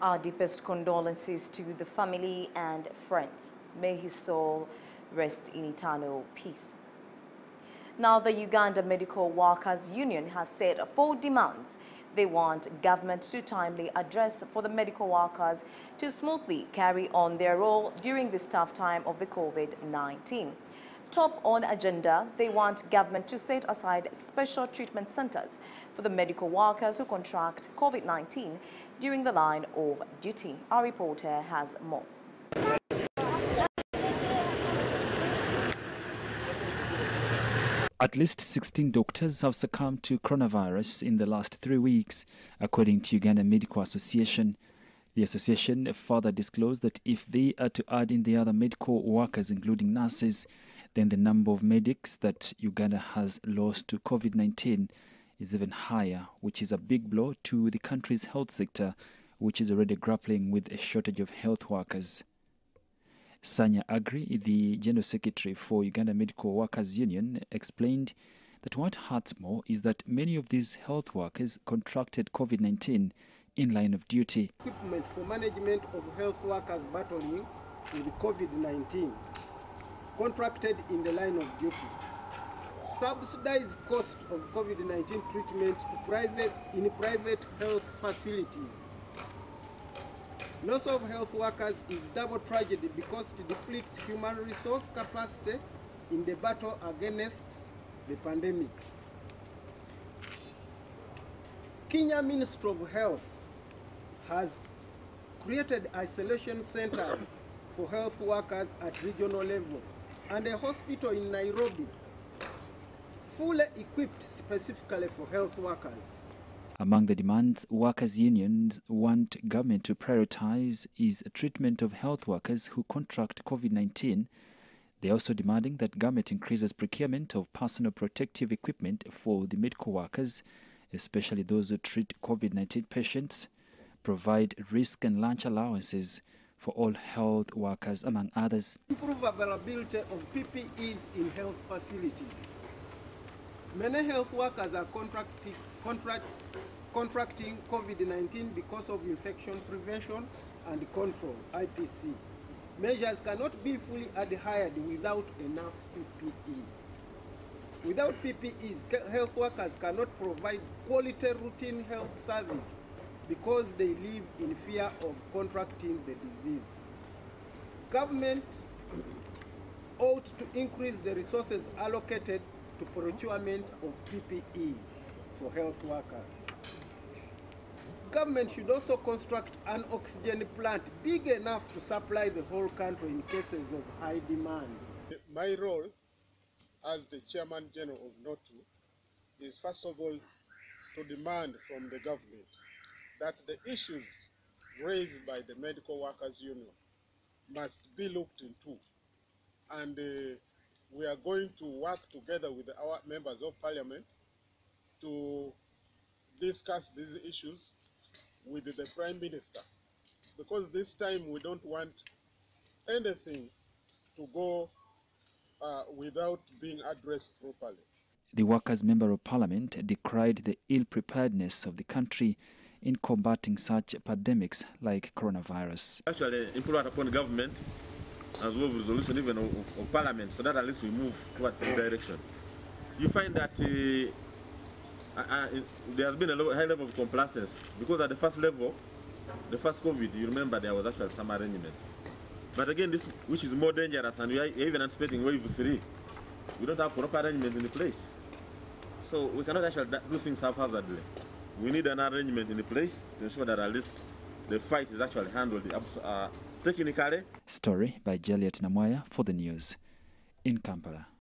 Our deepest condolences to the family and friends. May his soul rest in eternal peace. Now, the Uganda Medical Workers Union has set four demands they want government to timely address for the medical workers to smoothly carry on their role during this tough time of the COVID-19. Top on agenda, they want government to set aside special treatment centers for the medical workers who contract COVID-19 during the line of duty. Our reporter has more. At least 16 doctors have succumbed to coronavirus in the last three weeks, according to Uganda Medical Association. The association further disclosed that if they are to add in the other medical workers, including nurses, then the number of medics that Uganda has lost to COVID 19 is even higher, which is a big blow to the country's health sector, which is already grappling with a shortage of health workers. Sanya Agri, the General Secretary for Uganda Medical Workers Union, explained that what hurts more is that many of these health workers contracted COVID 19 in line of duty. Equipment for management of health workers battling with COVID 19 contracted in the line of duty. Subsidized cost of COVID 19 treatment to private, in private health facilities Loss of health workers is double tragedy because it depletes human resource capacity in the battle against the pandemic. Kenya Ministry of Health has created isolation centers for health workers at regional level and a hospital in Nairobi fully equipped specifically for health workers. Among the demands workers' unions want government to prioritize is treatment of health workers who contract COVID 19. They're also demanding that government increases procurement of personal protective equipment for the medical workers, especially those who treat COVID 19 patients, provide risk and lunch allowances for all health workers, among others. Improve availability of PPEs in health facilities. Many health workers are contracting, contract, contracting COVID-19 because of infection prevention and control, IPC. Measures cannot be fully adhered without enough PPE. Without PPEs, health workers cannot provide quality routine health service because they live in fear of contracting the disease. Government ought to increase the resources allocated to procurement of PPE for health workers. Government should also construct an oxygen plant big enough to supply the whole country in cases of high demand. My role as the Chairman General of NOTU is first of all to demand from the government that the issues raised by the Medical Workers Union must be looked into and uh, we are going to work together with our members of parliament to discuss these issues with the prime minister because this time we don't want anything to go uh, without being addressed properly. The workers' member of parliament decried the ill preparedness of the country in combating such pandemics like coronavirus. Actually, implore upon government as well as resolution even of, of, parliament so that at least we move towards direction. You find that uh, there has been a high level of complacence because at the first level, the first COVID, you remember there was actually some arrangement. But again, this which is more dangerous and we are even anticipating wave three, we don't have proper arrangement in the place. So we cannot actually do things haphazardly. We need an arrangement in place to ensure that at least the fight is actually handled uh, technically. Story by Juliet Namwaya for the news in Kampala.